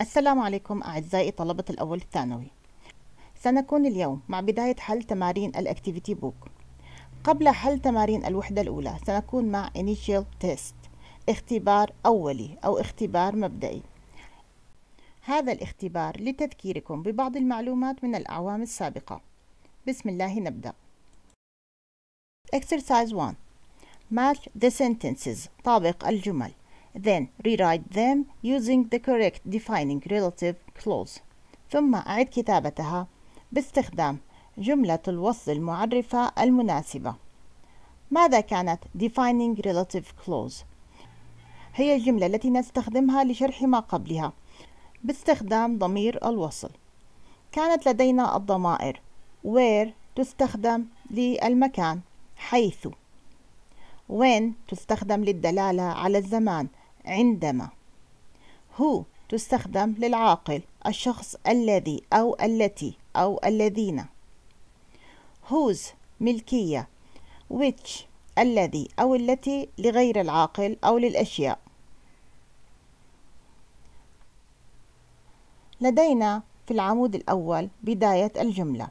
السلام عليكم أعزائي طلبة الأول الثانوي. سنكون اليوم مع بداية حل تمارين ال Activity Book قبل حل تمارين الوحدة الأولى سنكون مع Initial Test اختبار أولي أو اختبار مبدئي. هذا الاختبار لتذكيركم ببعض المعلومات من الأعوام السابقة. بسم الله نبدأ. Exercise 1 Match the sentences. طابق الجمل. Then rewrite them using the correct defining relative clause. ثم أعد كتابتها باستخدام جملة الوصل المعرفة المناسبة. ماذا كانت defining relative clause هي الجملة التي نستخدمها لشرح ما قبلها باستخدام ضمير الوصل. كانت لدينا الضمائر where تستخدم للمكان حيث. when تستخدم للدلالة على الزمان. عندما هو تستخدم للعاقل الشخص الذي أو التي أو الذين. whose ملكية which الذي أو التي لغير العاقل أو للأشياء. لدينا في العمود الأول بداية الجملة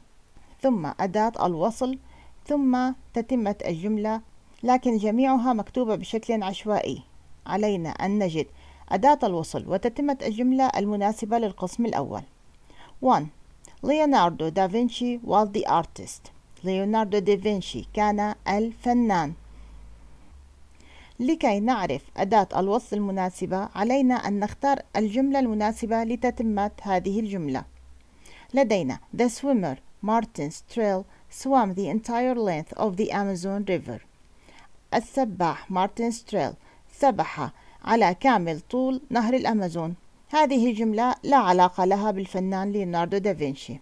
ثم أداة الوصل ثم تتمة الجملة لكن جميعها مكتوبة بشكل عشوائي. علينا أن نجد أداة الوصل وتتمة الجملة المناسبة للقسم الأول. 1. ليوناردو دافنشي was the artist. ليوناردو دافنشي كان الفنان. لكي نعرف أداة الوصل المناسبة علينا أن نختار الجملة المناسبة لتتمة هذه الجملة. لدينا The swimmer Martin Strel swam the entire length of the Amazon River. السباح مارتن ستريل سبح على كامل طول نهر الأمازون. هذه الجملة لا علاقة لها بالفنان ليوناردو دافنشي.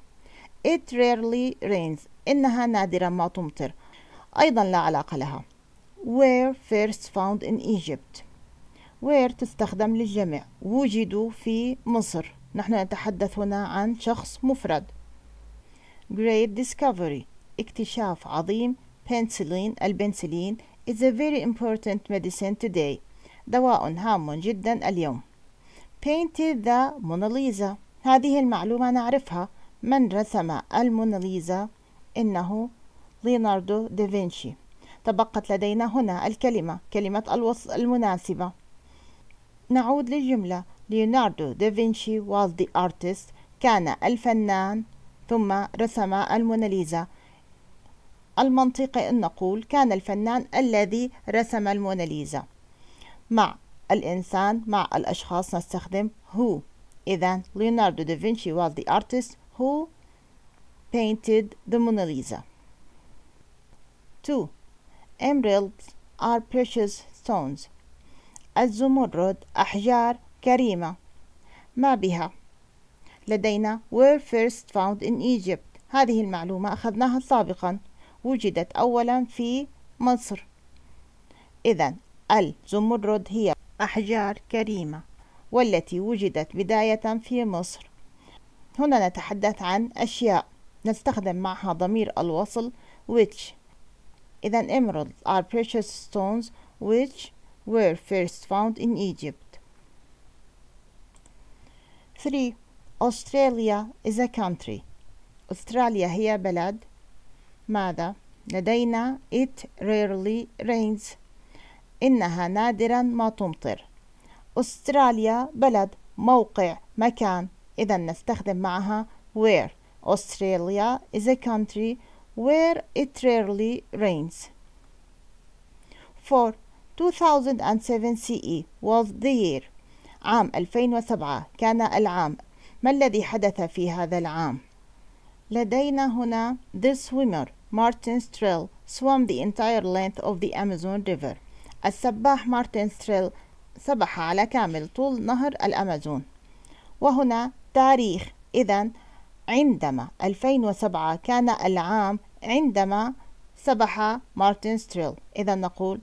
It rarely rains. إنها نادرا ما تمطر. أيضا لا علاقة لها. Were first found in Egypt. Were تستخدم للجمع وجدوا في مصر. نحن نتحدث هنا عن شخص مفرد. Great discovery. اكتشاف عظيم. Penicillin. البنسلين is a very important medicine today. دواء هام جدا اليوم. Painted the Lisa. هذه المعلومة نعرفها. من رسم الموناليزا إنه ليوناردو دافنشي تبقت لدينا هنا الكلمة كلمة الوصف المناسبة. نعود للجملة. ليوناردو دافنشي was the artist. كان الفنان. ثم رسم الموناليزا المنطقي أن نقول كان الفنان الذي رسم الموناليزا مع الإنسان مع الأشخاص نستخدم who إذا ليوناردو دافنشي was the artist who painted the Mona Lisa. 2 Emeralds are precious stones. الزمرد أحجار كريمة. ما بها؟ لدينا were first found in Egypt. هذه المعلومة أخذناها سابقا. وجدت أولا في مصر. إذا الزمرد هي أحجار كريمة والتي وجدت بداية في مصر. هنا نتحدث عن أشياء نستخدم معها ضمير الوصل which. إذا emeralds are precious stones which were first found in Egypt. 3 Australia is a country. أستراليا هي بلد. ماذا؟ لدينا it rarely rains. إنها نادرا ما تمطر أستراليا بلد موقع مكان إذا نستخدم معها where Australia is a country where it rarely rains 4 2007 CE was the year عام 2007 كان العام ما الذي حدث في هذا العام؟ لدينا هنا the swimmer Martin Strel swam the entire length of the Amazon River السباح مارتن ستريل سبح على كامل طول نهر الأمازون. وهنا تاريخ إذا عندما 2007 كان العام عندما سبح مارتن ستريل. إذا نقول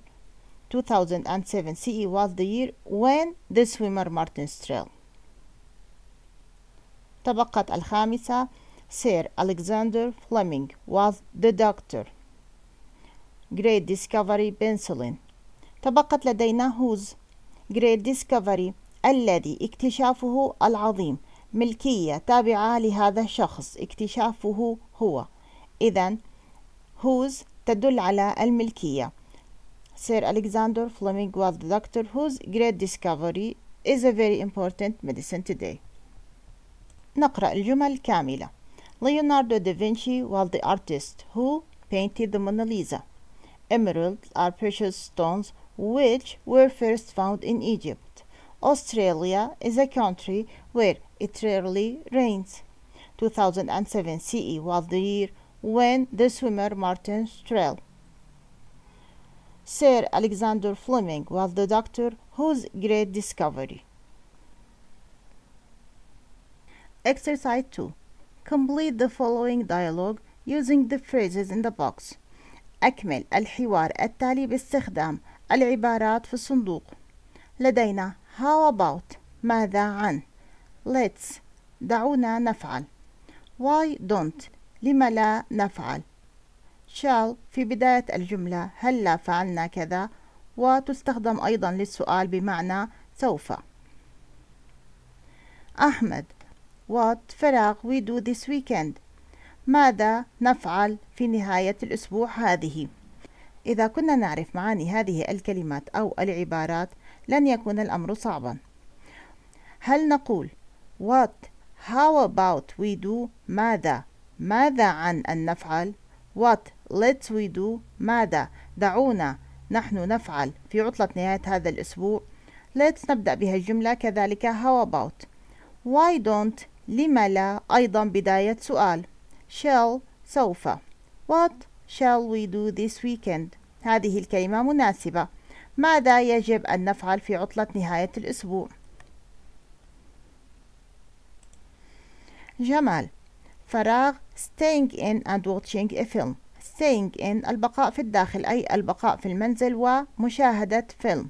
2007 CE was the year when the swimmer Martin Strel تبقت الخامسة Sir Alexander Fleming was the doctor. Great Discovery Penicillin. تبقت لدينا whose Great Discovery الذي اكتشافه العظيم ملكية تابعة لهذا الشخص اكتشافه هو إذا whose تدل على الملكية Sir Alexander Fleming was the doctor whose great discovery is a very important medicine today. نقرأ الجمل كاملة. Da Vinci was the artist who painted the Mona Lisa. Emeralds are precious stones which were first found in Egypt. Australia is a country where it rarely rains. 2007 CE was the year when the swimmer Martin Strel Sir Alexander Fleming was the doctor whose great discovery. Exercise 2. Complete the following dialogue using the phrases in the box. أكمل الحوار التالي باستخدام العبارات في الصندوق. لدينا how about ماذا عن. Let's دعونا نفعل. Why don't لم لا نفعل. Shall في بداية الجملة هلا فعلنا كذا. وتستخدم أيضا للسؤال بمعنى سوف. أحمد What فراغ we do this weekend. ماذا نفعل في نهاية الأسبوع هذه؟ إذا كنا نعرف معاني هذه الكلمات أو العبارات لن يكون الأمر صعبا. هل نقول What? How about we do ماذا؟ ماذا عن أن نفعل؟ What? Let's we do ماذا؟ دعونا نحن نفعل في عطلة نهاية هذا الأسبوع. Let's نبدأ بها الجملة كذلك how about? Why don't لما لا؟ أيضا بداية سؤال. Shall? سوف. What? Shall we do this weekend? هذه الكلمة مناسبة. ماذا يجب أن نفعل في عطلة نهاية الأسبوع؟ جمال. فراغ. Staying in and watching a film. Staying in. البقاء في الداخل أي البقاء في المنزل ومشاهدة فيلم.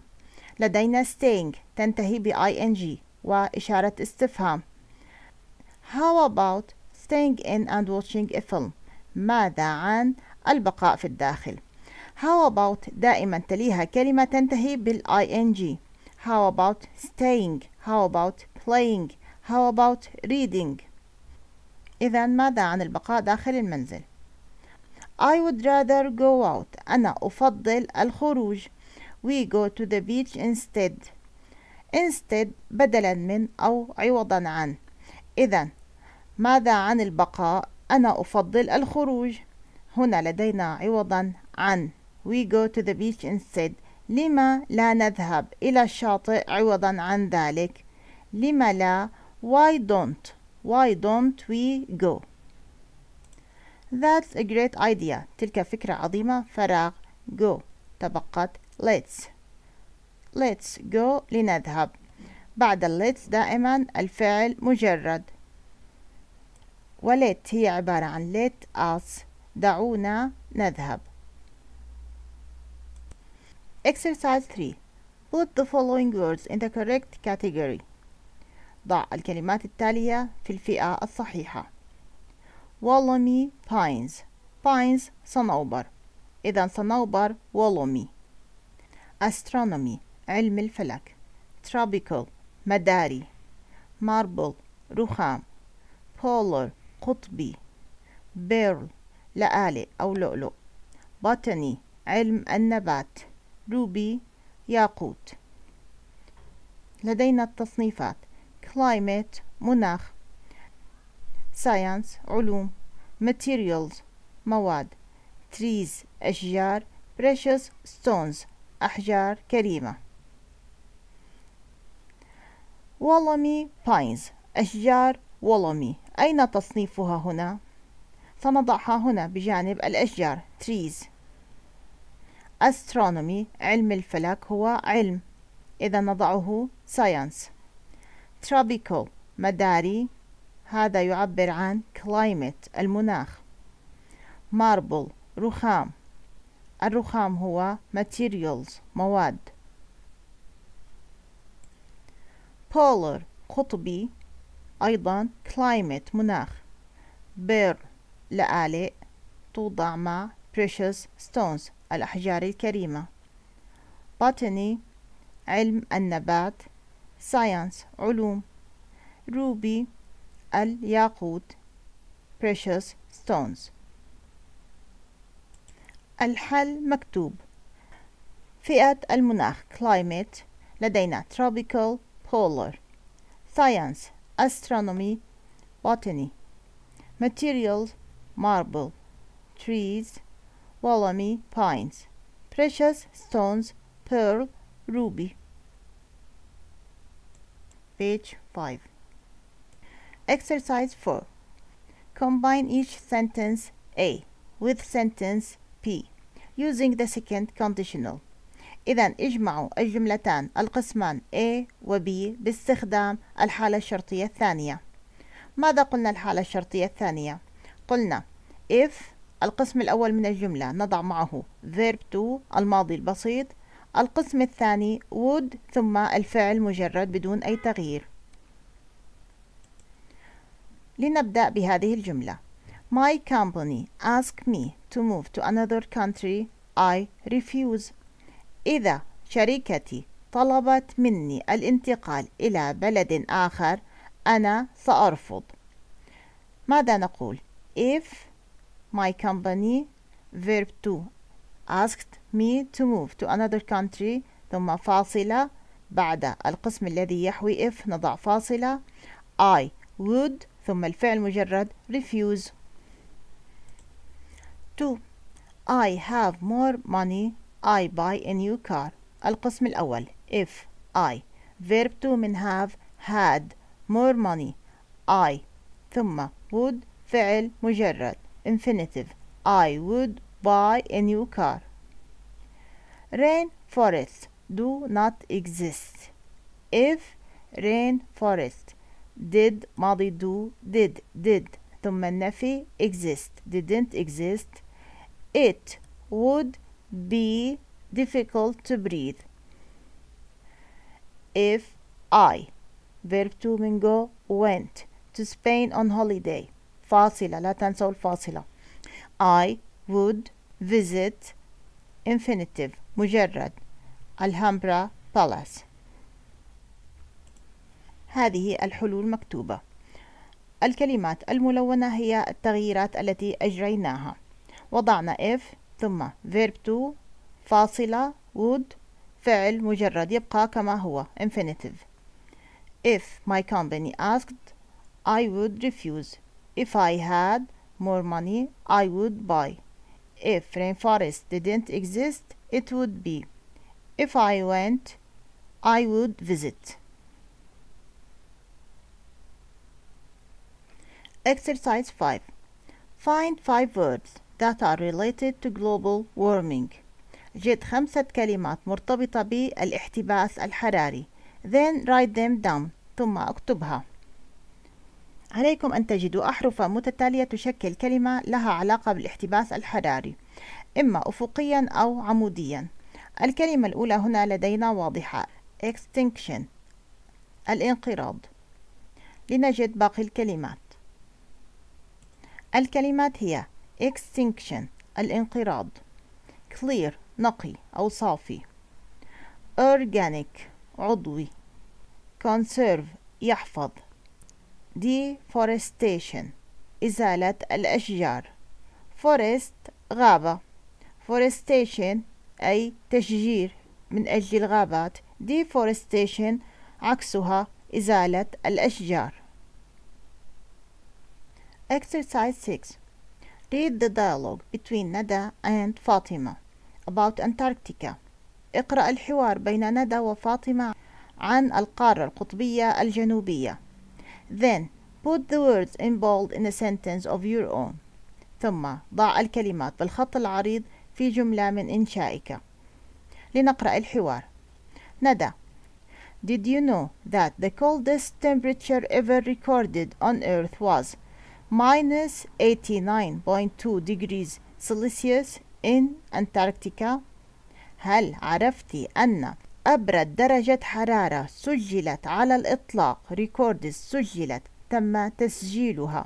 لدينا staying. تنتهي ب ing وإشارة استفهام. How about staying in and watching a film ماذا عن البقاء في الداخل. How about دائما تليها كلمة تنتهي بال ing. How about staying? How about playing? How about reading? إذا ماذا عن البقاء داخل المنزل؟ I would rather go out. أنا أفضل الخروج. We go to the beach instead. Instead بدلا من أو عوضا عن. إذا ماذا عن البقاء؟ أنا أفضل الخروج. هنا لدينا عوضا عن We go to the beach instead. لما لا نذهب إلى الشاطئ عوضا عن ذلك؟ لما لا؟ Why don't? Why don't we go? That's a great idea. تلك فكرة عظيمة. فراغ. Go. تبقت let's. Let's go لنذهب. بعد let's دائما الفعل مجرد. وليت هي عبارة عن let us دعونا نذهب Exercise 3 Put the following words in the correct category ضع الكلمات التالية في الفئة الصحيحة Wolomi pines pines صنوبر إذا صنوبر Wolomi astronomy علم الفلك tropical مداري marble رخام polar قطبي pearl لآلئ أو لؤلؤ. botany علم النبات. ruby ياقوت. لدينا التصنيفات climate مناخ. science علوم. materials مواد. trees أشجار. precious stones أحجار كريمة. ولومي pines. أشجار ولومي أين تصنيفها هنا؟ سنضعها هنا بجانب الأشجار. Trees. Astronomy. علم الفلك هو علم. إذا نضعه science. Tropical. مداري. هذا يعبر عن climate المناخ. Marble. رخام. الرخام هو materials مواد. Polar. قطبي. أيضا climate مناخ. Bear. لآلئ توضع مع precious stones الأحجار الكريمة botany علم النبات science علوم ruby الياقوت precious stones الحل مكتوب فئة المناخ climate لدينا tropical polar science astronomy botany materials marble trees wollemi pines precious stones pearl ruby page 5 exercise 4 combine each sentence A with sentence P using the second conditional إذا اجمعوا الجملتان القسمان A و B باستخدام الحالة الشرطية الثانية ماذا قلنا الحالة الشرطية الثانية؟ قلنا if القسم الأول من الجملة نضع معه verb to الماضي البسيط القسم الثاني would ثم الفعل مجرد بدون أي تغيير. لنبدأ بهذه الجملة. My company asked me to move to another country. I refuse. إذا شركتي طلبت مني الانتقال إلى بلد آخر أنا سأرفض. ماذا نقول؟ If my company verb to asked me to move to another country ثم فاصلة بعد القسم الذي يحوي if نضع فاصلة I would ثم الفعل مجرد refuse 2 I have more money I buy a new car القسم الأول if I verb to من have had more money I ثم would فعل مجرد infinitive I would buy a new car rain forests do not exist if rain forest did ماضي do did did ثم النفي exist didn't exist it would be difficult to breathe if I verb to من go went to Spain on holiday فاصلة لا تنسوا الفاصلة. I would visit infinitive مجرد. Alhambra Palace. هذه الحلول مكتوبة. الكلمات الملونة هي التغييرات التي أجريناها. وضعنا if ثم verb to فاصلة would فعل مجرد يبقى كما هو infinitive. If my company asked I would refuse. if I had more money I would buy if rainforest didn't exist it would be if I went I would visit Exercise 5 Find five words that are related to global warming. جد خمسة كلمات مرتبطة بالاحتباس الحراري. Then write them down. ثم اكتبها. عليكم أن تجدوا أحرفا متتالية تشكل كلمة لها علاقة بالاحتباس الحراري إما أفقيا أو عموديا. الكلمة الأولى هنا لدينا واضحة. Extinction. الانقراض. لنجد باقي الكلمات. الكلمات هي extinction الانقراض. Clear نقي أو صافي. Organic عضوي. Conserve يحفظ. Deforestation إزالة الأشجار forest غابة forestation أي تشجير من أجل الغابات deforestation عكسها إزالة الأشجار Exercise 6 Read the dialogue between Nada and Fatima about Antarctica. اقرأ الحوار بين ندى وفاطمة عن القارة القطبية الجنوبية. Then put the words in bold in a sentence of your own. ثم ضع الكلمات بالخط العريض في جملة من إنشائك. لنقرأ الحوار. ندى Did you know that the coldest temperature ever recorded on Earth was minus 89.2 degrees Celsius in Antarctica هل عرفتي أن أبرد درجة حرارة سجلت على الإطلاق ريكوردز سجلت تم تسجيلها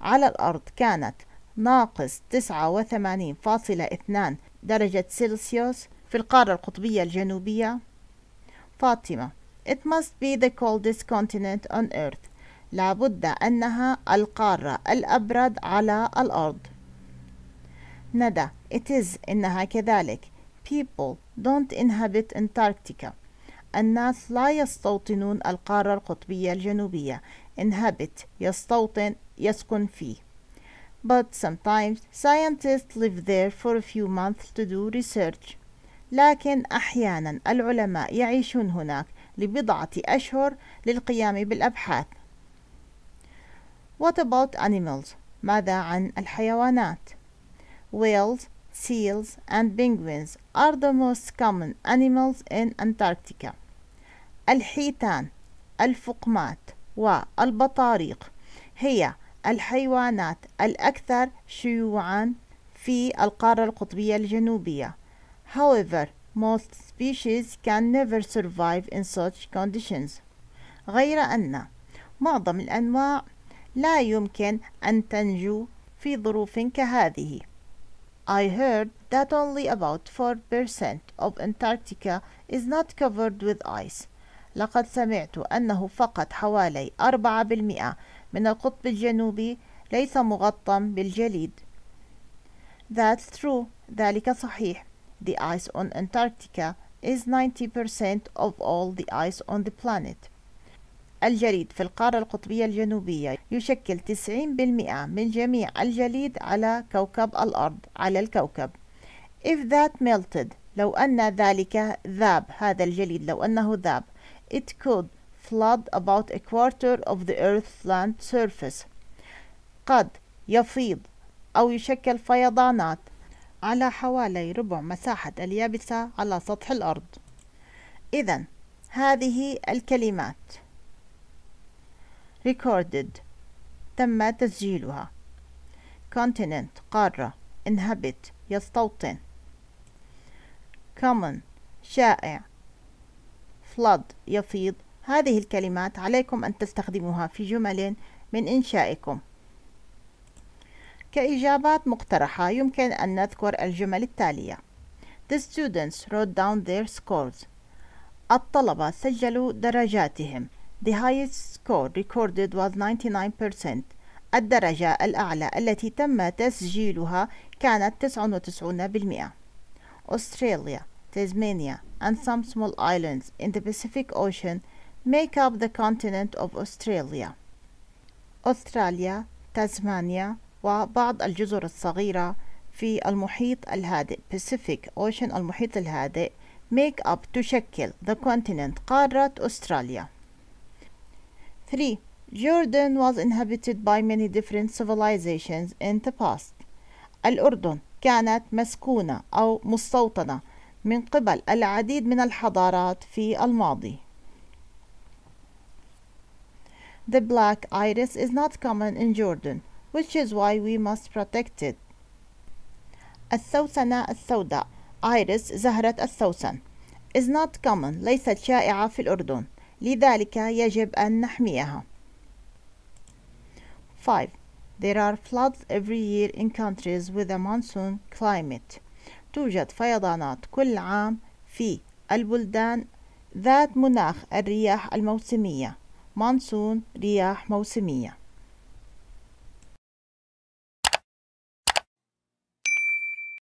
على الأرض كانت ناقص 89.2 درجة سلسيوس في القارة القطبية الجنوبية فاطمة It must be the coldest continent on earth. لابد أنها القارة الأبرد على الأرض. ندى It is إنها كذلك. People don't inhabit Antarctica. الناس لا يستوطنون القارة القطبية الجنوبية. Inhabit يستوطن يسكن فيه. But sometimes scientists live there for a few months to do research. لكن أحيانا العلماء يعيشون هناك لبضعة أشهر للقيام بالأبحاث. What about animals? ماذا عن الحيوانات؟ Whales, seals and penguins are the most common animals in Antarctica. الحيتان، الفقمات والبطاريق هي الحيوانات الأكثر شيوعًا في القارة القطبية الجنوبية. However, most species can never survive in such conditions. غير أن معظم الأنواع لا يمكن أن تنجو في ظروف كهذه. I heard that only about 4% of Antarctica is not covered with ice. لقد سمعت أنه فقط حوالي 4% من القطب الجنوبي ليس مغطى بالجليد. That's true. ذلك صحيح. The ice on Antarctica is 90% of all the ice on the planet. الجليد في القارة القطبية الجنوبية يشكل 90% من جميع الجليد على كوكب الأرض على الكوكب. If that melted لو أن ذلك ذاب هذا الجليد لو أنه ذاب it could flood about a quarter of the Earth's land surface. قد يفيض أو يشكل فيضانات على حوالي ربع مساحة اليابسة على سطح الأرض. إذا هذه الكلمات recorded. تم تسجيلها. Continent قارة. Inhabit يستوطن. Common شائع. Flood يفيض. هذه الكلمات عليكم أن تستخدموها في جمل من إنشائكم. كإجابات مقترحة يمكن أن نذكر الجمل التالية. The students wrote down their scores. الطلبة سجلوا درجاتهم. The highest score recorded was 99%. الدرجة الأعلى التي تم تسجيلها كانت 99%. Australia, Tasmania, and some small islands in the Pacific Ocean make up the continent of Australia. أستراليا، تاسمانيا وبعض الجزر الصغيرة في المحيط الهادئ Pacific Ocean المحيط الهادئ make up تشكل the continent قارة أستراليا. 3. Jordan was inhabited by many different civilizations in the past. الأردن كانت مسكونة أو مستوطنة من قبل العديد من الحضارات في الماضي. The black iris is not common in Jordan, which is why we must protect it. الثوسنة السوداء iris زهرة الثوسن is not common ليست شائعة في الأردن لذلك يجب أن نحميها 5. There are floods every year in countries with a monsoon climate. توجد فيضانات كل عام في البلدان ذات مناخ الرياح الموسمية monsoon رياح موسمية